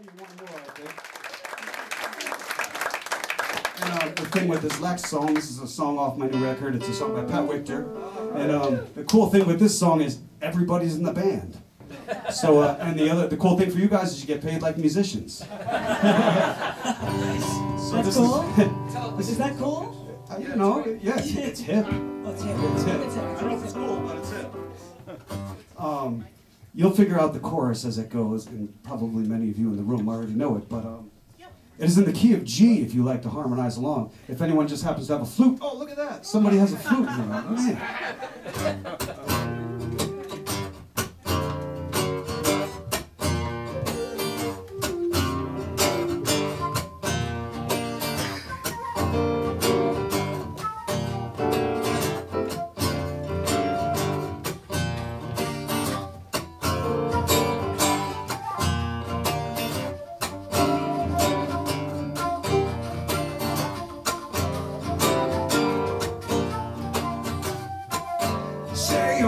tell one more, I think. And uh, the thing with this Lex song, this is a song off my new record. It's a song by Pat Wictor. And um, the cool thing with this song is everybody's in the band. So, uh, and the other, the cool thing for you guys is you get paid like musicians. so That's this cool. Is, Is that cool? uh, you know, yeah, it's, it's hip. Oh, it's hip. It's hip. It's hip. I don't know if it's cool, but it's it. Um, you'll figure out the chorus as it goes, and probably many of you in the room already know it, but um, it is in the key of G if you like to harmonize along. If anyone just happens to have a flute, oh, look at that. Somebody has a flute. You know,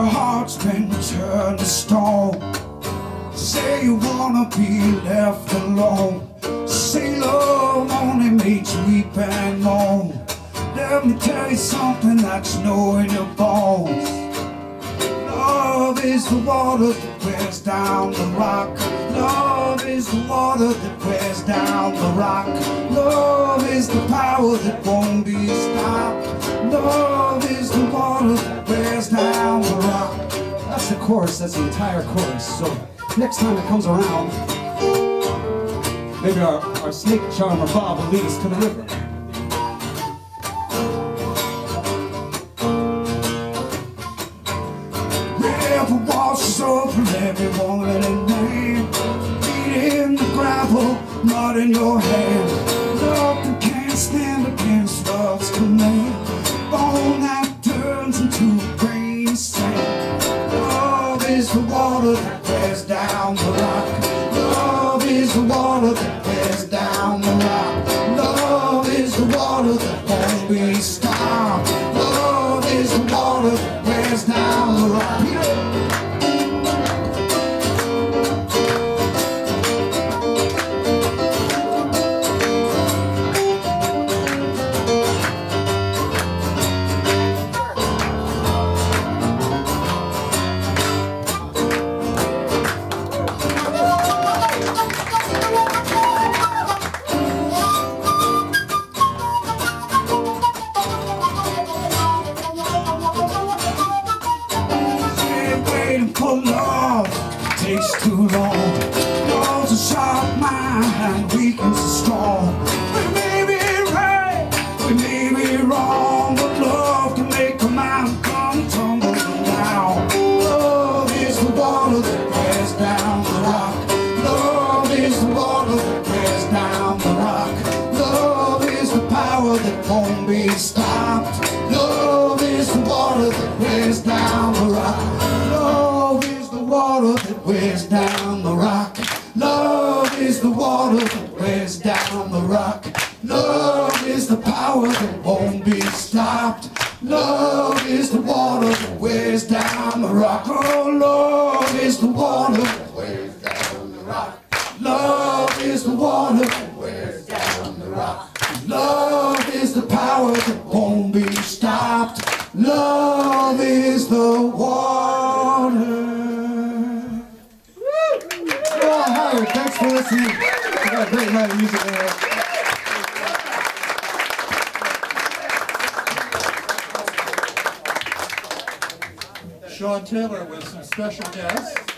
your heart's been turned to stone. Say you wanna be left alone. Say love only makes you weep and moan. Let me tell you something that you know in your bones. Love is the water that wears down the rock. Love is the water that wears down the rock. Love is the power that won't be stopped. Chorus, that's the entire chorus. So next time it comes around, maybe our, our snake charmer Bob will lead us to the river. River washes over every woman and man. Feet in the gravel, mud in your hand. That can't stand against love's command. Bone that turns into grain sand. Is the water that wears down the rock. Love is the water that wears down the rock. Takes too long. Love's a sharp mind, weakens the strong. We may be right, we may be wrong, but love can make a man come tumbling down. Love is the water that wears down the rock. Love is the water that wears down the rock. Love is the power that won't be stopped. Love is the water that wears down the rock. Water that wears down the rock. Love is the water that wears down the rock. Love is the power that won't be stopped. Love is the water that wears down the rock. Oh, love is the water that wears down the rock. Love is the water that wears down the rock. Love is the power that won't be stopped. Love is the water. Of music. Shawn Taylor with some special guests.